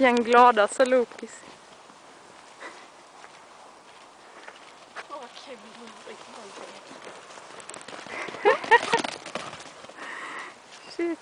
Vilken glada Salukis. Shit.